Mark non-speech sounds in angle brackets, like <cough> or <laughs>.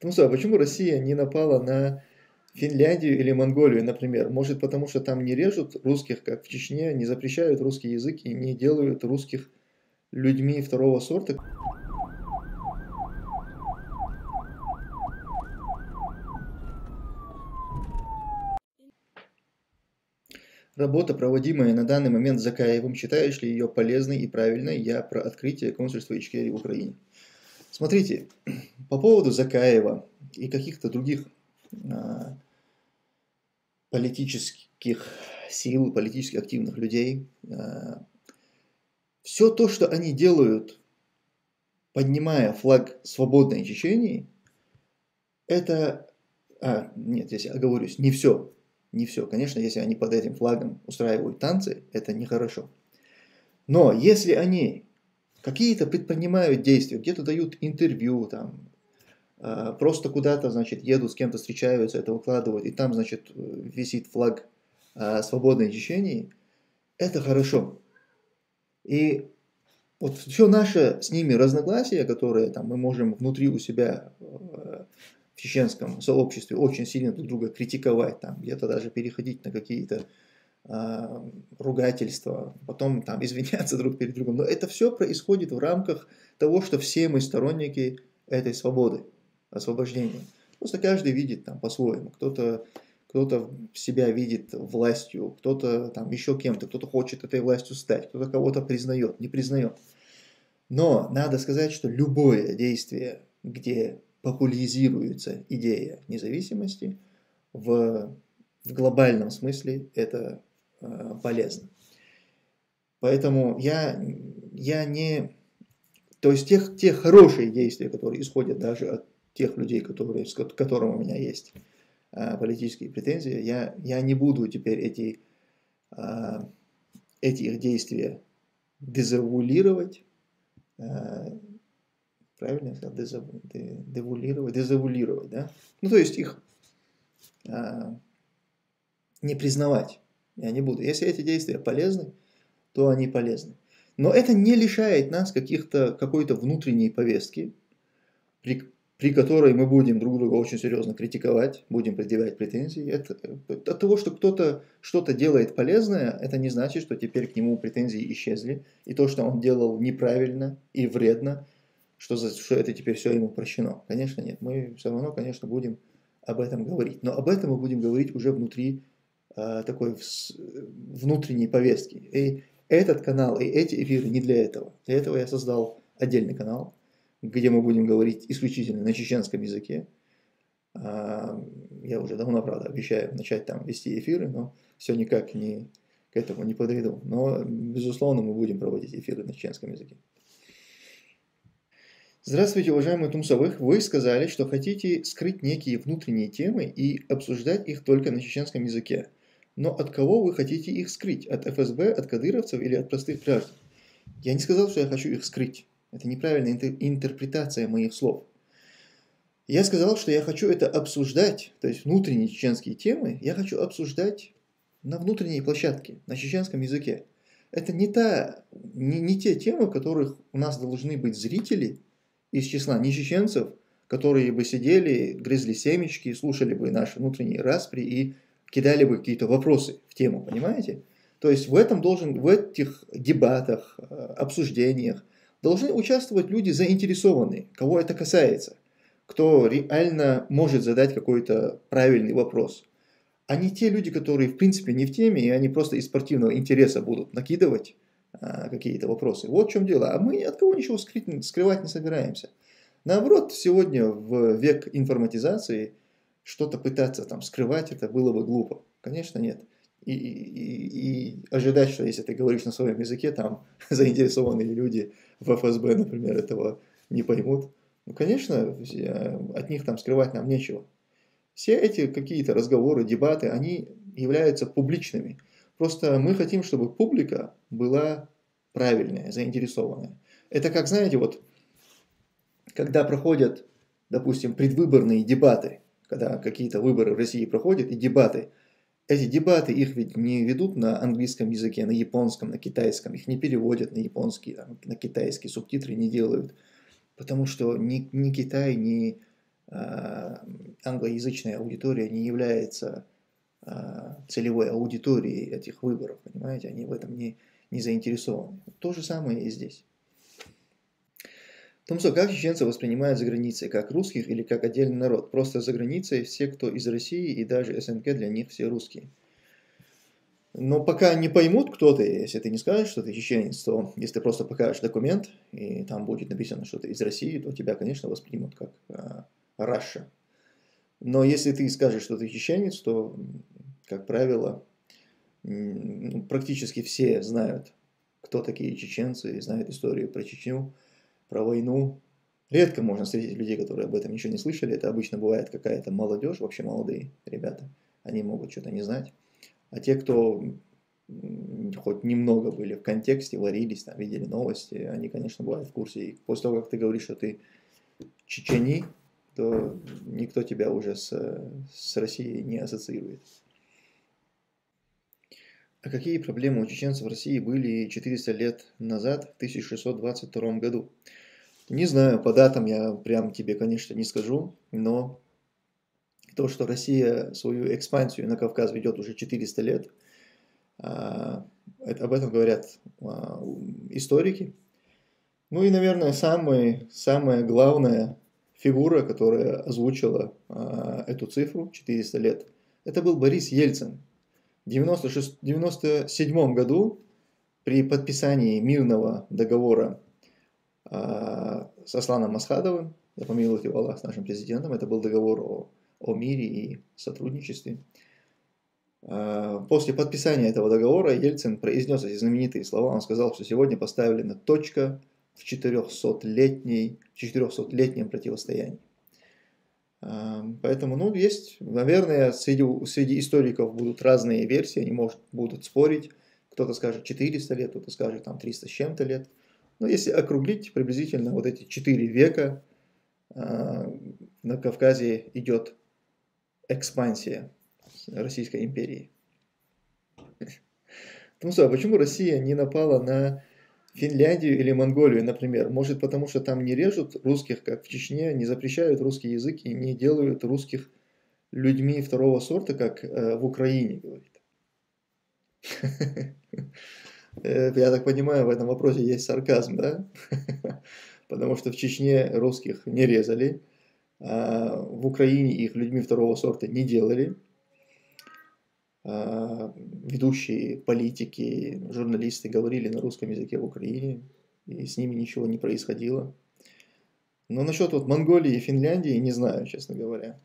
Тумсо, а почему Россия не напала на Финляндию или Монголию, например? Может, потому что там не режут русских, как в Чечне, не запрещают русский язык и не делают русских людьми второго сорта? Работа, проводимая на данный момент Закаевым, считаешь ли ее полезной и правильной? Я про открытие консульства Ичкерии в Украине. Смотрите, по поводу Закаева и каких-то других а, политических сил, политически активных людей, а, все то, что они делают, поднимая флаг свободной Чечении, это, а, нет, здесь оговорюсь, не все, не все. Конечно, если они под этим флагом устраивают танцы, это нехорошо. Но если они какие-то предпринимают действия, где-то дают интервью, там, а, просто куда-то, значит, едут, с кем-то встречаются, это выкладывают, и там, значит, висит флаг а, свободной Чечении, это хорошо. И вот все наше с ними разногласия, которые там, мы можем внутри у себя э, в чеченском сообществе очень сильно друг друга критиковать, там, где-то даже переходить на какие-то э, ругательства, потом там извиняться друг перед другом. Но это все происходит в рамках того, что все мы сторонники этой свободы, освобождения. Просто каждый видит там по-своему. Кто-то кто-то себя видит властью, кто-то там еще кем-то, кто-то хочет этой властью стать, кто-то кого-то признает, не признает. Но надо сказать, что любое действие, где популяризируется идея независимости, в, в глобальном смысле это э, полезно. Поэтому я, я не... То есть тех, те хорошие действия, которые исходят даже от тех людей, которые, с которым у меня есть э, политические претензии, я, я не буду теперь эти, э, эти их действия дезавуалировать, э, правильно дезаву, девулировать, дезавулировать, да? Ну, то есть их а, не признавать я не буду. Если эти действия полезны, то они полезны. Но это не лишает нас каких-то, какой-то внутренней повестки, при, при которой мы будем друг друга очень серьезно критиковать, будем предъявлять претензии. Это, от того, что кто-то что-то делает полезное, это не значит, что теперь к нему претензии исчезли. И то, что он делал неправильно и вредно, что, за, что это теперь все ему прощено. Конечно, нет. Мы все равно, конечно, будем об этом говорить. Но об этом мы будем говорить уже внутри такой внутренней повестки. И этот канал, и эти эфиры не для этого. Для этого я создал отдельный канал, где мы будем говорить исключительно на чеченском языке. А, я уже давно, правда, обещаю начать там вести эфиры, но все никак не, к этому не подойду. Но, безусловно, мы будем проводить эфиры на чеченском языке. Здравствуйте, уважаемые Тумсовых. Вы сказали, что хотите скрыть некие внутренние темы и обсуждать их только на чеченском языке. Но от кого вы хотите их скрыть? От ФСБ, от кадыровцев или от простых граждан? Я не сказал, что я хочу их скрыть. Это неправильная интерпретация моих слов. Я сказал, что я хочу это обсуждать, то есть внутренние чеченские темы, я хочу обсуждать на внутренней площадке, на чеченском языке. Это не, та, не, не те темы, в которых у нас должны быть зрители – из числа не чеченцев, которые бы сидели, грызли семечки, слушали бы наши внутренние распри и кидали бы какие-то вопросы в тему, понимаете? То есть в этом должен, в этих дебатах, э, обсуждениях должны участвовать люди заинтересованные, кого это касается, кто реально может задать какой-то правильный вопрос. А не те люди, которые в принципе не в теме, и они просто из спортивного интереса будут накидывать а, какие-то вопросы. Вот в чем дело. А мы от кого ничего скрыть, скрывать не собираемся. Наоборот, сегодня в век информатизации что-то пытаться там скрывать, это было бы глупо. Конечно, нет. И, и, и ожидать, что если ты говоришь на своем языке, там <laughs> заинтересованные люди в ФСБ, например, этого не поймут. Ну, конечно, от них там скрывать нам нечего. Все эти какие-то разговоры, дебаты, они являются публичными. Просто мы хотим, чтобы публика была правильная, заинтересованная. Это как, знаете, вот, когда проходят, допустим, предвыборные дебаты, когда какие-то выборы в России проходят, и дебаты, эти дебаты их ведь не ведут на английском языке, на японском, на китайском, их не переводят на японский, на китайский, субтитры не делают, потому что ни, ни Китай, ни англоязычная аудитория не является целевой аудиторией этих выборов, понимаете, они в этом не, не заинтересованы. То же самое и здесь. Том что как чеченцы воспринимают за границей, как русских или как отдельный народ? Просто за границей все, кто из России и даже СНГ, для них все русские. Но пока не поймут, кто ты, если ты не скажешь, что ты чеченец, то если ты просто покажешь документ, и там будет написано, что ты из России, то тебя, конечно, воспримут как а, Раша. Но если ты скажешь, что ты чеченец, то, как правило, ну, практически все знают, кто такие чеченцы, знают историю про Чечню, про войну. Редко можно встретить людей, которые об этом еще не слышали. Это обычно бывает какая-то молодежь, вообще молодые ребята. Они могут что-то не знать. А те, кто хоть немного были в контексте, варились, там, видели новости, они, конечно, бывают в курсе. И после того, как ты говоришь, что ты чечени, то никто тебя уже с, с Россией не ассоциирует. А какие проблемы у чеченцев в России были 400 лет назад, в 1622 году? Не знаю, по датам я прям тебе, конечно, не скажу, но то, что Россия свою экспансию на Кавказ ведет уже 400 лет, а, об этом говорят а, историки. Ну и, наверное, самый, самая главная фигура, которая озвучила а, эту цифру 400 лет, это был Борис Ельцин. В 1997 году при подписании мирного договора с Асланом Масхадовым, я помилует его Аллах, с нашим президентом, это был договор о о мире и сотрудничестве. А, после подписания этого договора Ельцин произнес эти знаменитые слова. Он сказал, что сегодня поставлена точка в 400-летней, 400-летнем противостоянии. А, поэтому, ну, есть, наверное, среди, среди историков будут разные версии, они, может, будут спорить. Кто-то скажет 400 лет, кто-то скажет там 300 с чем-то лет. Но если округлить приблизительно вот эти 4 века, а, на Кавказе идет экспансия Российской империи. <laughs> Ну что, а почему Россия не напала на Финляндию или Монголию, например? Может, потому что там не режут русских, как в Чечне, не запрещают русский язык и не делают русских людьми второго сорта, как э, в Украине, говорит. Э, я так понимаю, в этом вопросе есть сарказм, да? Потому что в Чечне русских не резали, а, в Украине их людьми второго сорта не делали. А, ведущие политики, журналисты говорили на русском языке в Украине, и с ними ничего не происходило. Но насчет вот Монголии и Финляндии не знаю, честно говоря.